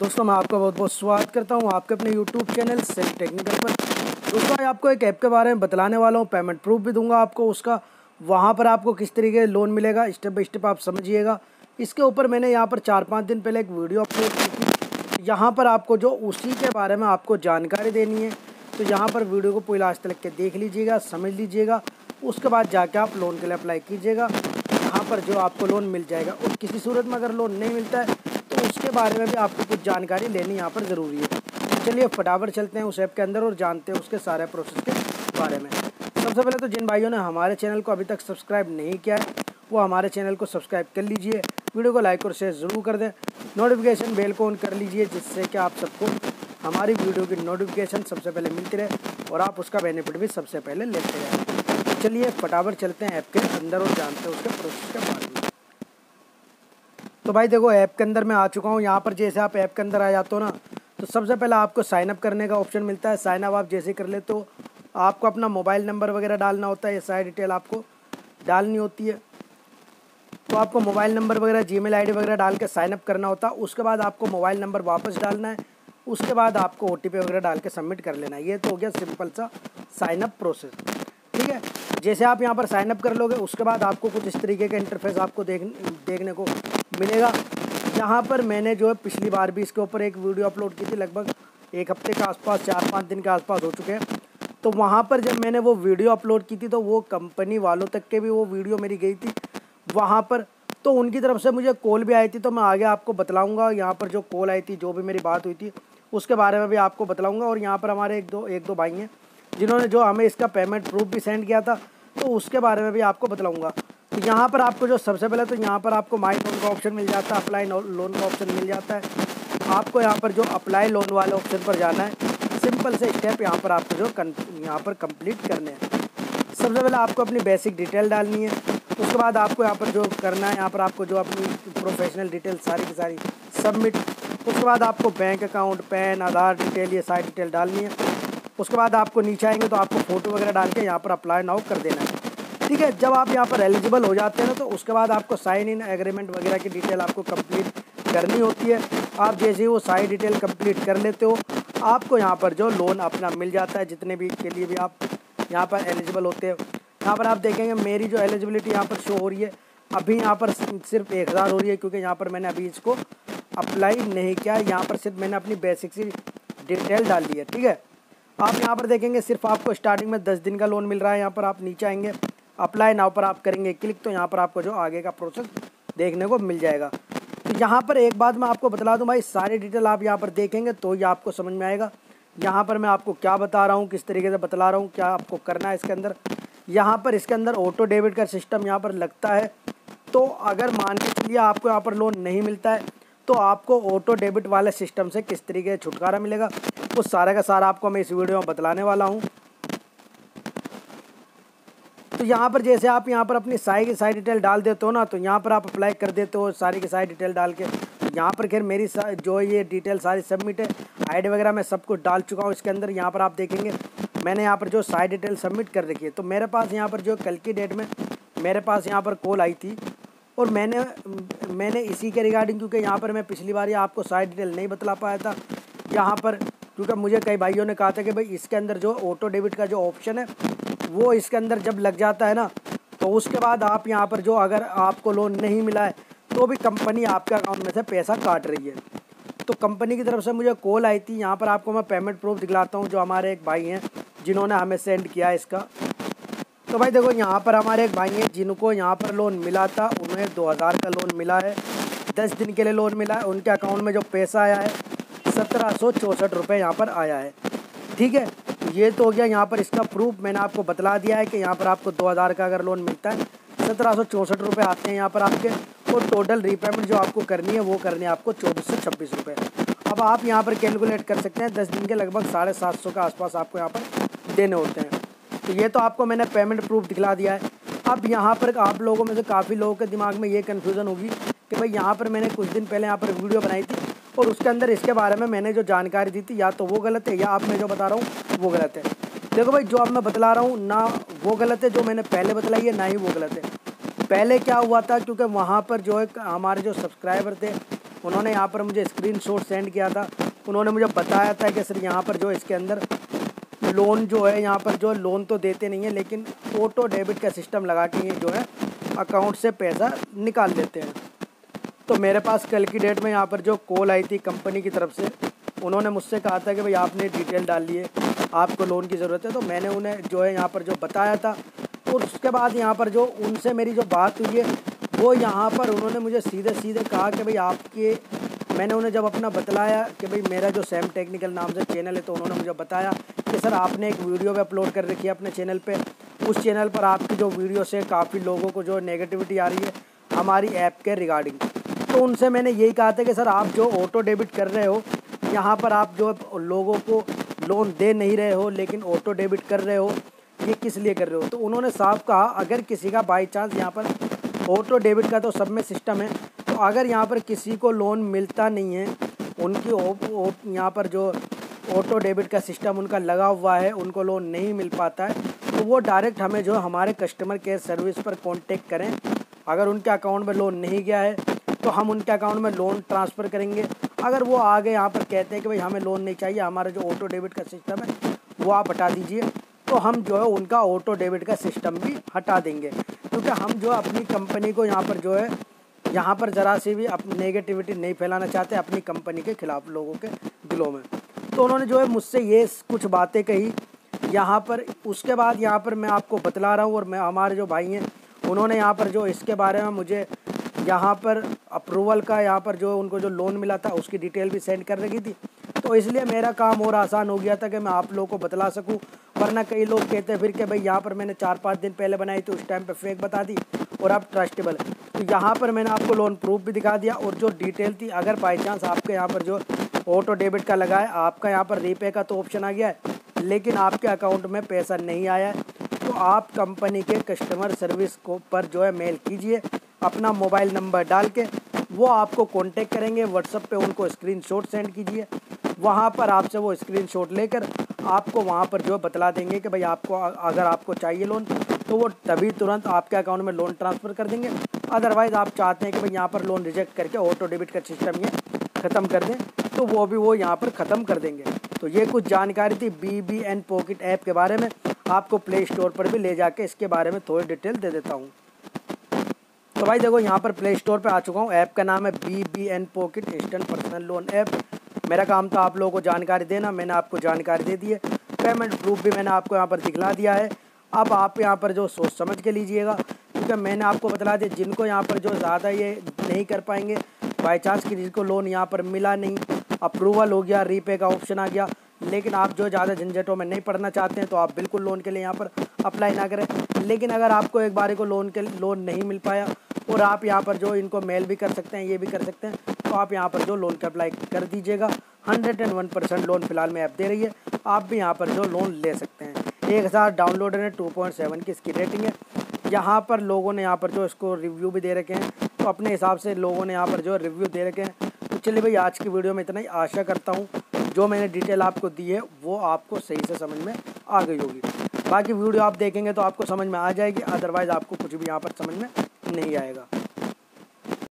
दोस्तों, मैं आपका बहुत बहुत स्वागत करता हूँ आपके अपने यूट्यूब चैनल सेल्फ टेक्निकल पर। दोस्तों, मैं आपको एक ऐप के बारे में बतलाने वाला हूँ पेमेंट प्रूफ भी दूँगा आपको, उसका वहाँ पर आपको किस तरीके लोन मिलेगा स्टेप बाई स्टेप आप समझिएगा। इसके ऊपर मैंने यहाँ पर चार पाँच दिन पहले एक वीडियो अपलोड की थी। यहाँ पर आपको जो उसी के बारे में आपको जानकारी देनी है तो यहाँ पर वीडियो को पूरी लास्ट तक के देख लीजिएगा, समझ लीजिएगा, उसके बाद जाके आप लोन के लिए अप्लाई कीजिएगा। यहाँ पर जो आपको लोन मिल जाएगा और किसी सूरत में अगर लोन नहीं मिलता है तो उसके बारे में भी आपको कुछ जानकारी लेनी यहाँ पर ज़रूरी है। तो चलिए फटाफट चलते हैं उस ऐप के अंदर और जानते हैं उसके सारे प्रोसेस के बारे में। सबसे पहले तो जिन भाइयों ने हमारे चैनल को अभी तक सब्सक्राइब नहीं किया है, वो हमारे चैनल को सब्सक्राइब कर लीजिए। वीडियो को लाइक और शेयर ज़रूर कर दें। नोटिफिकेशन बेल को ऑन कर लीजिए, जिससे कि आप सबको हमारी वीडियो की नोटिफिकेशन सबसे पहले मिलती रहे और आप उसका बेनिफिट भी सबसे पहले लेते रहें। चलिए फटाफट चलते हैं ऐप के अंदर और जानते हैं उसके प्रोसेस के बारे में। तो भाई देखो, ऐप के अंदर मैं आ चुका हूँ। यहाँ पर जैसे आप ऐप के अंदर आ जाते हो ना तो सबसे पहले आपको साइनअप करने का ऑप्शन मिलता है। साइनअप आप जैसे कर ले तो आपको अपना मोबाइल नंबर वगैरह डालना होता है, ये सारी डिटेल आपको डालनी होती है। तो आपको मोबाइल नंबर वगैरह जी मेल वगैरह डाल के साइनअप करना होता है। उसके बाद आपको मोबाइल नंबर वापस डालना है। उसके बाद आपको ओटीपी वगैरह डाल के सबमिट कर लेना है। ये तो हो गया सिंपल सा साइन अप प्रोसेस ठीक है? जैसे आप यहाँ पर साइनअप कर लोगे, उसके बाद आपको कुछ इस तरीके का इंटरफेस आपको देख देखने को मिलेगा। यहाँ पर मैंने जो है पिछली बार भी इसके ऊपर एक वीडियो अपलोड की थी, लगभग एक हफ़्ते के आसपास, चार पाँच दिन के आसपास हो चुके हैं। तो वहाँ पर जब मैंने वो वीडियो अपलोड की थी तो वो कंपनी वालों तक के भी वो वीडियो मेरी गई थी वहाँ पर। तो उनकी तरफ़ से मुझे कॉल भी आई थी तो मैं आगे आपको बतलाऊँगा। यहाँ पर जो कॉल आई थी, जो भी मेरी बात हुई थी, उसके बारे में भी आपको बतलाऊँगा। और यहाँ पर हमारे एक दो एक दो भाई हैं, जिन्होंने जो हमें इसका पेमेंट प्रूफ भी सेंड किया था तो उसके बारे में भी आपको बतलाऊँगा। तो यहाँ पर आपको जो सबसे पहले तो यहाँ पर आपको माई लोन का ऑप्शन मिल जाता है, अप्लाई लोन का ऑप्शन मिल जाता है। आपको यहाँ पर जो अप्लाई लोन वाले ऑप्शन पर जाना है, सिंपल से स्टेप यहाँ पर आपको जो यहाँ पर कंप्लीट करने हैं। सबसे पहले आपको अपनी बेसिक डिटेल डालनी है, उसके बाद आपको यहाँ पर जो करना है, यहाँ पर आपको जो अपनी प्रोफेशनल डिटेल सारी की सारी सबमिट, उसके बाद आपको bank account, PAN, Aadhaar detail, ये सारी डिटेल डालनी है। उसके बाद आपको नीचे आएँगे तो आपको फ़ोटो वगैरह डाल के यहाँ पर अप्लाई नाउ कर देना है। ठीक है जब आप यहाँ पर एलिजिबल हो जाते हैं ना तो उसके बाद आपको साइन इन एग्रीमेंट वगैरह की डिटेल आपको कंप्लीट करनी होती है आप जैसे ही वो सारी डिटेल कंप्लीट कर लेते हो आपको यहाँ पर जो लोन अपना मिल जाता है जितने भी के लिए भी आप यहाँ पर एलिजिबल होते हैं यहाँ पर आप देखेंगे मेरी जो एलिजिबिलिटी यहाँ पर शो हो रही है अभी यहाँ पर सिर्फ़ एक हज़ार हो रही है क्योंकि यहाँ पर मैंने अभी इसको अप्लाई नहीं किया यहाँ पर सिर्फ़ मैंने अपनी बेसिक सी डिटेल डाल दी है ठीक है आप यहाँ पर देखेंगे सिर्फ़ आपको स्टार्टिंग में दस दिन का लोन मिल रहा है यहाँ पर आप नीचे आएँगे अप्लाई नाव पर आप करेंगे क्लिक तो यहाँ पर आपको जो आगे का प्रोसेस देखने को मिल जाएगा। तो यहाँ पर एक बात मैं आपको बता दूँ भाई, सारी डिटेल आप यहाँ पर देखेंगे तो ये आपको समझ में आएगा। यहाँ पर मैं आपको क्या बता रहा हूँ, किस तरीके से बतला रहा हूँ, क्या आपको करना है इसके अंदर। यहाँ पर इसके अंदर ऑटो डेबिट का सिस्टम यहाँ पर लगता है। तो अगर मान के चलिए आपको यहाँ पर लोन नहीं मिलता है तो आपको ऑटो डेबिट वाले सिस्टम से किस तरीके से छुटकारा मिलेगा, वो सारा का सारा आपको मैं इस वीडियो में बतलाने वाला हूँ। तो यहाँ पर जैसे आप यहाँ पर अपनी सारी की सारी डिटेल डाल देते हो ना तो यहाँ पर आप अप्लाई कर देते हो सारी की सारी डिटेल डाल के। यहाँ पर खैर मेरी जो ये डिटेल सारी सबमिट है आईडी वगैरह मैं सब कुछ डाल चुका हूँ इसके अंदर, यहाँ पर आप देखेंगे, मैंने यहाँ पर जो सारी डिटेल सबमिट कर रखी है। तो मेरे पास यहाँ पर जो कल की डेट में मेरे पास यहाँ पर कॉल आई थी, और मैंने मैंने इसी के रिगार्डिंग क्योंकि यहाँ पर मैं पिछली बार आपको सारी डिटेल नहीं बतला पाया था, यहाँ पर, क्योंकि मुझे कई भाइयों ने कहा था कि भाई इसके अंदर जो ऑटो डेबिट का जो ऑप्शन है वो इसके अंदर जब लग जाता है ना तो उसके बाद आप यहाँ पर जो अगर आपको लोन नहीं मिला है तो भी कंपनी आपके अकाउंट में से पैसा काट रही है। तो कंपनी की तरफ़ से मुझे कॉल आई थी। यहाँ पर आपको मैं पेमेंट प्रूफ दिखलाता हूँ, जो हमारे एक भाई हैं, जिन्होंने हमें सेंड किया इसका। तो भाई देखो, यहाँ पर हमारे एक भाई हैं, जिनको यहाँ पर लोन मिला था, उन्हें दो हज़ार का लोन मिला है। दस दिन के लिए लोन मिला है। उनके अकाउंट में जो पैसा आया है, सत्रह सौ चौंसठ रुपये यहाँ पर आया है। ठीक है? ये तो हो गया, यहाँ पर इसका प्रूफ मैंने आपको बतला दिया है कि यहाँ पर आपको दो हज़ार का अगर लोन मिलता है, सत्रह सौ चौंसठ रुपये आते हैं यहाँ पर आपके, और टोटल रीपेमेंट जो आपको करनी है, वो करनी है आपको चौबीस सौ छब्बीस रुपये अब आप यहाँ पर कैलकुलेट कर सकते हैं, दस दिन के लगभग साढ़े सात सौ के आसपास आपको यहाँ पर देने होते हैं। तो ये तो आपको मैंने पेमेंट प्रूफ दिखला दिया है। अब यहाँ पर आप लोगों में से काफ़ी लोगों के दिमाग में ये कन्फ्यूज़न होगी कि भाई यहाँ पर मैंने कुछ दिन पहले यहाँ पर वीडियो बनाई थी और उसके अंदर इसके बारे में मैंने जो जानकारी दी थी, या तो वो गलत है, या आप मैं जो बता रहा हूँ, वो गलत है। देखो भाई, जो अब मैं बतला रहा हूँ, ना वो गलत है जो मैंने पहले बतलाई है, ना ही वो गलत है। पहले क्या हुआ था, क्योंकि वहाँ पर जो है हमारे जो सब्सक्राइबर थे, उन्होंने यहाँ पर मुझे स्क्रीनशॉट सेंड किया था। उन्होंने मुझे बताया था कि सर, यहाँ पर जो इसके अंदर लोन जो है, यहाँ पर जो लोन तो देते नहीं है, लेकिन ऑटो डेबिट का सिस्टम लगा के ये जो है अकाउंट से पैसा निकाल लेते हैं। तो मेरे पास कल की डेट में यहाँ पर जो कॉल आई थी कंपनी की तरफ़ से, उन्होंने मुझसे कहा था कि भाई आपने डिटेल डाल लिए आपको लोन की ज़रूरत है। तो मैंने उन्हें जो है यहाँ पर जो बताया था, और उसके बाद यहाँ पर जो उनसे मेरी जो बात हुई है, वो यहाँ पर उन्होंने मुझे सीधे सीधे कहा कि भाई आपके, मैंने उन्हें जब अपना बतलाया कि भाई मेरा जो सैम टेक्निकल नाम से चैनल है तो उन्होंने मुझे बताया कि सर आपने एक वीडियो भी अपलोड कर रखी है अपने चैनल पे। उस चैनल पर आपकी जो वीडियो से काफ़ी लोगों को जो नेगेटिविटी आ रही है, हमारी ऐप के रिगार्डिंग तो उनसे मैंने यही कहा था कि सर, आप जो ऑटो डेबिट कर रहे हो, यहाँ पर आप जो लोगों को लोन दे नहीं रहे हो, लेकिन ऑटो डेबिट कर रहे हो, ये किस लिए कर रहे हो? तो उन्होंने साफ़ कहा, अगर किसी का बाई चांस यहाँ पर ऑटो डेबिट का तो सब में सिस्टम है तो अगर यहाँ पर किसी को लोन मिलता नहीं है, उनकी यहाँ पर जो ऑटो डेबिट का सिस्टम उनका लगा हुआ है, उनको लोन नहीं मिल पाता है तो वो डायरेक्ट हमें जो हमारे कस्टमर केयर सर्विस पर कॉन्टेक्ट करें। अगर उनके अकाउंट में लोन नहीं गया है तो हम उनके अकाउंट में लोन ट्रांसफ़र करेंगे। अगर वो आगे यहाँ पर कहते हैं कि भाई हमें लोन नहीं चाहिए, हमारा जो ऑटो डेबिट का सिस्टम है, वो आप हटा दीजिए। तो हम जो है उनका ऑटो डेबिट का सिस्टम भी हटा देंगे। क्योंकि हम जो अपनी कंपनी को यहाँ पर जो है, यहाँ पर ज़रा सी भी अपनी नेगेटिविटी नहीं फैलाना चाहते अपनी कंपनी के खिलाफ लोगों के दिलों में। तो उन्होंने जो है मुझसे ये कुछ बातें कही। यहाँ पर, उसके बाद यहाँ पर मैं आपको बतला रहा हूँ और मैं, हमारे जो भाई हैं, उन्होंने यहाँ पर जो इसके बारे में मुझे यहाँ पर अप्रूवल का, यहाँ पर जो उनको जो लोन मिला था, उसकी डिटेल भी सेंड कर रखी थी। तो इसलिए मेरा काम और आसान हो गया था कि मैं आप लोगों को बतला सकूँ, वरना कई लोग कहते फिर कि भाई यहाँ पर मैंने चार पाँच दिन पहले बनाई थी, उस टाइम पे फेक बता दी और अब ट्रस्टेबल तो यहाँ पर मैंने आपको लोन प्रूफ भी दिखा दिया और जो डिटेल थी, अगर बाई चांस आपके यहाँ पर जो ऑटो डेबिट का लगा है, आपका यहाँ पर रीपे का तो ऑप्शन आ गया है, लेकिन आपके अकाउंट में पैसा नहीं आया है। तो आप कंपनी के कस्टमर सर्विस को पर जो है मेल कीजिए अपना मोबाइल नंबर डाल के वो आपको कांटेक्ट करेंगे व्हाट्सअप पे उनको स्क्रीनशॉट सेंड कीजिए। वहाँ पर आपसे वो स्क्रीनशॉट लेकर आपको वहाँ पर जो बतला देंगे कि भाई आपको अगर आपको चाहिए लोन तो वो तभी तुरंत आपके अकाउंट में लोन ट्रांसफ़र कर देंगे। अदरवाइज़ आप चाहते हैं कि भाई यहाँ पर लोन रिजेक्ट करके ऑटो डेबिट का सिस्टम ये ख़त्म कर दें तो वो भी वो यहाँ पर ख़त्म कर देंगे। तो ये कुछ जानकारी थी B B N pocket app के बारे में। आपको प्ले स्टोर पर भी ले जाके इसके बारे में थोड़ी डिटेल दे देता हूँ। तो भाई देखो, यहाँ पर प्ले स्टोर पे आ चुका हूँ। ऐप का नाम है B B N pocket instant personal loan app मेरा काम था आप लोगों को जानकारी देना, मैंने आपको जानकारी दे दी है। पेमेंट प्रूफ भी मैंने आपको यहाँ पर दिखला दिया है। अब आप यहाँ पर जो सोच समझ के लीजिएगा, क्योंकि मैंने आपको बतला दिया, जिनको यहाँ पर जो ज़्यादा ये नहीं कर पाएँगे बाई चांस की जिसको लोन यहाँ पर मिला नहीं। अप्रूवल हो गया रीपे का ऑप्शन आ गया। लेकिन आप जो ज़्यादा झंझटों में नहीं पढ़ना चाहते हैं तो आप बिल्कुल लोन के लिए यहाँ पर अप्लाई ना करें। लेकिन अगर आपको एक बारी को लोन के लोन नहीं मिल पाया और आप यहाँ पर जो इनको मेल भी कर सकते हैं, ये भी कर सकते हैं तो आप यहाँ पर जो लोन का अप्लाई कर दीजिएगा। Hundred and one percent loan फ़िलहाल में ऐप दे रही है। आप भी यहाँ पर जो लोन ले सकते हैं। एक हज़ार डाउनलोड है टू पॉइंट सेवन की इसकी रेटिंग है। यहाँ पर लोगों ने यहाँ पर जो इसको रिव्यू भी दे रखे हैं तो अपने हिसाब से लोगों ने यहाँ पर जो रिव्यू दे रखे हैं तो चलिए भाई, आज की वीडियो में इतना ही। आशा करता हूँ जो मैंने डिटेल आपको दी है, वो आपको सही से समझ में आ गई होगी। बाकी वीडियो आप देखेंगे तो आपको समझ में आ जाएगी अदरवाइज़ आपको कुछ भी यहाँ पर समझ में नहीं आएगा।